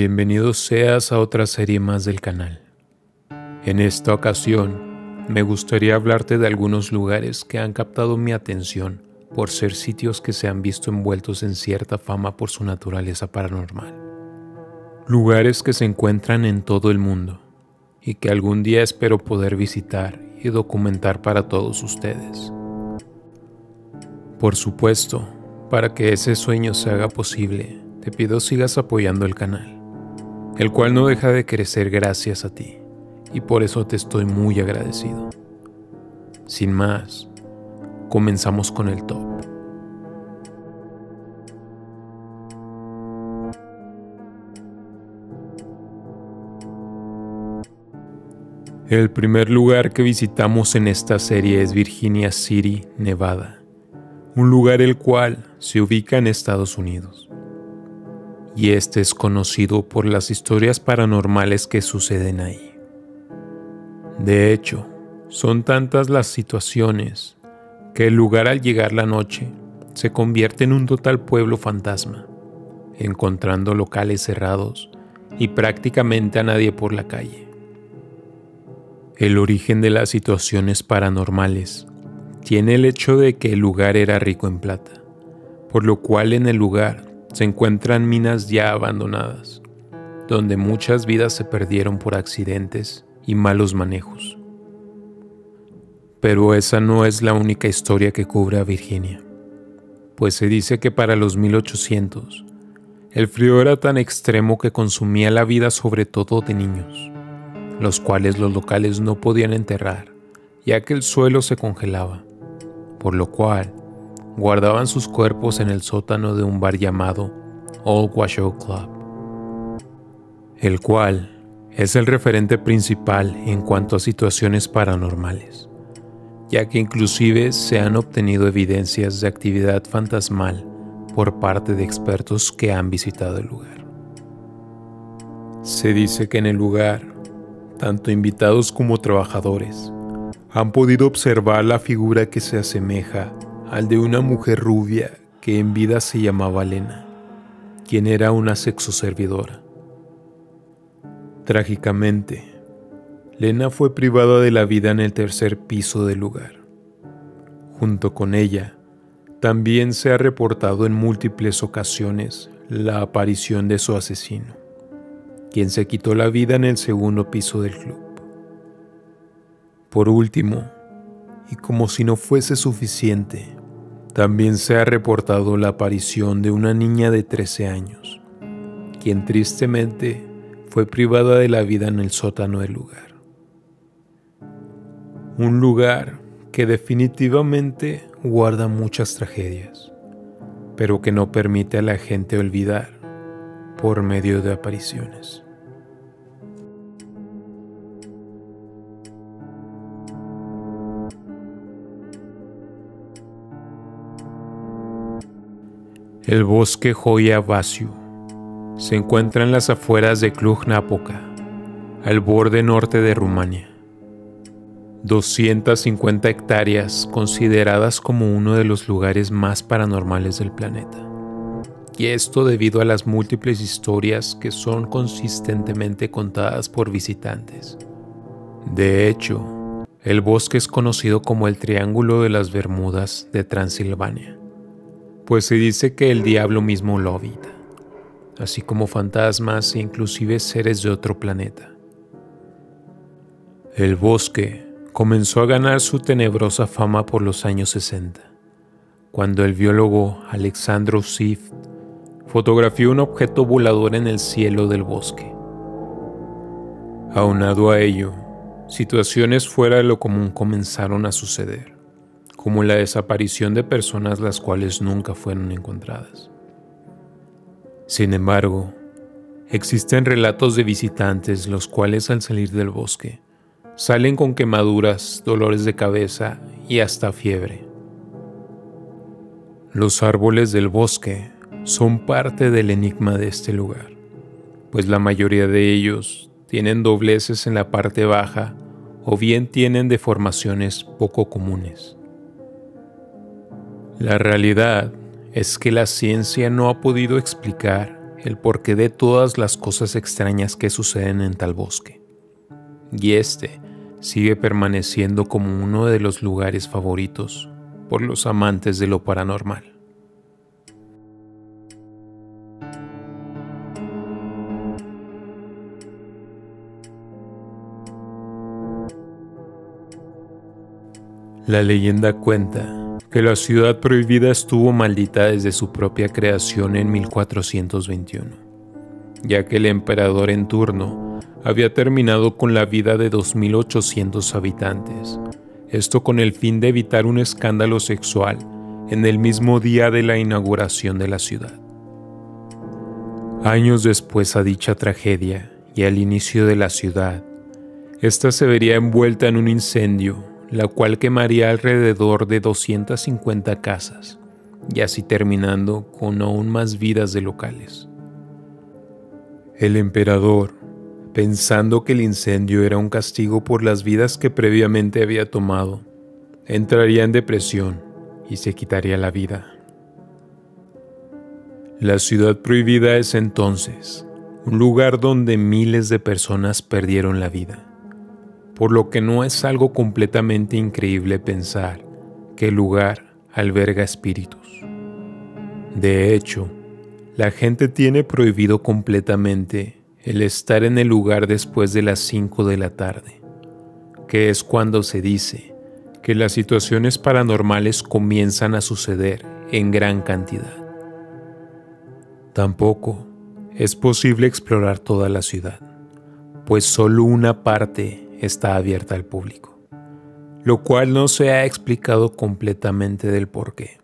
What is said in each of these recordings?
Bienvenido seas a otra serie más del canal. En esta ocasión, me gustaría hablarte de algunos lugares que han captado mi atención por ser sitios que se han visto envueltos en cierta fama por su naturaleza paranormal. Lugares que se encuentran en todo el mundo y que algún día espero poder visitar y documentar para todos ustedes. Por supuesto, para que ese sueño se haga posible, te pido sigas apoyando el canal el cual no deja de crecer gracias a ti, y por eso te estoy muy agradecido. Sin más, comenzamos con el top. El primer lugar que visitamos en esta serie es Virginia City, Nevada, un lugar el cual se ubica en Estados Unidos y este es conocido por las historias paranormales que suceden ahí. De hecho, son tantas las situaciones que el lugar al llegar la noche se convierte en un total pueblo fantasma, encontrando locales cerrados y prácticamente a nadie por la calle. El origen de las situaciones paranormales tiene el hecho de que el lugar era rico en plata, por lo cual en el lugar se encuentran minas ya abandonadas, donde muchas vidas se perdieron por accidentes y malos manejos. Pero esa no es la única historia que cubre a Virginia, pues se dice que para los 1800 el frío era tan extremo que consumía la vida sobre todo de niños, los cuales los locales no podían enterrar, ya que el suelo se congelaba, por lo cual guardaban sus cuerpos en el sótano de un bar llamado Old Washoe Club, el cual es el referente principal en cuanto a situaciones paranormales, ya que inclusive se han obtenido evidencias de actividad fantasmal por parte de expertos que han visitado el lugar. Se dice que en el lugar, tanto invitados como trabajadores han podido observar la figura que se asemeja al de una mujer rubia que en vida se llamaba Lena, quien era una sexoservidora. Trágicamente, Lena fue privada de la vida en el tercer piso del lugar. Junto con ella, también se ha reportado en múltiples ocasiones la aparición de su asesino, quien se quitó la vida en el segundo piso del club. Por último, y como si no fuese suficiente, también se ha reportado la aparición de una niña de 13 años, quien tristemente fue privada de la vida en el sótano del lugar. Un lugar que definitivamente guarda muchas tragedias, pero que no permite a la gente olvidar por medio de apariciones. El bosque Joya Vasiu se encuentra en las afueras de Cluj-Napoca, al borde norte de Rumania. 250 hectáreas consideradas como uno de los lugares más paranormales del planeta. Y esto debido a las múltiples historias que son consistentemente contadas por visitantes. De hecho, el bosque es conocido como el Triángulo de las Bermudas de Transilvania pues se dice que el diablo mismo lo habita, así como fantasmas e inclusive seres de otro planeta. El bosque comenzó a ganar su tenebrosa fama por los años 60, cuando el biólogo Alexandro Sif fotografió un objeto volador en el cielo del bosque. Aunado a ello, situaciones fuera de lo común comenzaron a suceder como la desaparición de personas las cuales nunca fueron encontradas. Sin embargo, existen relatos de visitantes los cuales al salir del bosque salen con quemaduras, dolores de cabeza y hasta fiebre. Los árboles del bosque son parte del enigma de este lugar, pues la mayoría de ellos tienen dobleces en la parte baja o bien tienen deformaciones poco comunes. La realidad es que la ciencia no ha podido explicar el porqué de todas las cosas extrañas que suceden en tal bosque. Y este sigue permaneciendo como uno de los lugares favoritos por los amantes de lo paranormal. La leyenda cuenta que la ciudad prohibida estuvo maldita desde su propia creación en 1421, ya que el emperador en turno había terminado con la vida de 2.800 habitantes, esto con el fin de evitar un escándalo sexual en el mismo día de la inauguración de la ciudad. Años después a dicha tragedia y al inicio de la ciudad, esta se vería envuelta en un incendio la cual quemaría alrededor de 250 casas, y así terminando con aún más vidas de locales. El emperador, pensando que el incendio era un castigo por las vidas que previamente había tomado, entraría en depresión y se quitaría la vida. La ciudad prohibida es entonces un lugar donde miles de personas perdieron la vida por lo que no es algo completamente increíble pensar que el lugar alberga espíritus. De hecho, la gente tiene prohibido completamente el estar en el lugar después de las 5 de la tarde, que es cuando se dice que las situaciones paranormales comienzan a suceder en gran cantidad. Tampoco es posible explorar toda la ciudad, pues solo una parte está abierta al público, lo cual no se ha explicado completamente del por qué.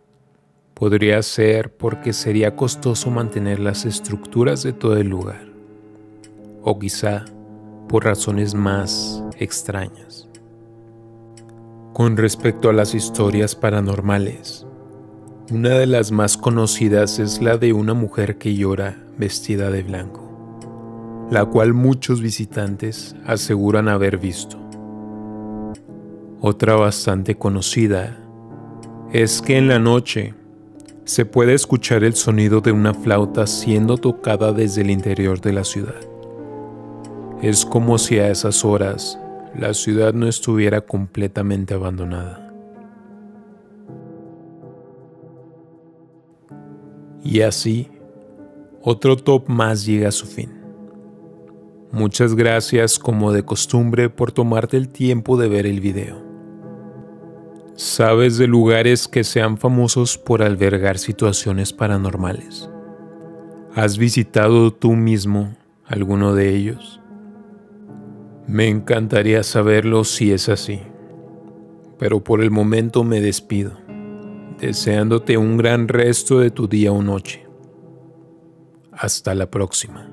Podría ser porque sería costoso mantener las estructuras de todo el lugar, o quizá por razones más extrañas. Con respecto a las historias paranormales, una de las más conocidas es la de una mujer que llora vestida de blanco la cual muchos visitantes aseguran haber visto. Otra bastante conocida es que en la noche se puede escuchar el sonido de una flauta siendo tocada desde el interior de la ciudad. Es como si a esas horas la ciudad no estuviera completamente abandonada. Y así, otro top más llega a su fin. Muchas gracias como de costumbre por tomarte el tiempo de ver el video. ¿Sabes de lugares que sean famosos por albergar situaciones paranormales? ¿Has visitado tú mismo alguno de ellos? Me encantaría saberlo si es así, pero por el momento me despido, deseándote un gran resto de tu día o noche. Hasta la próxima.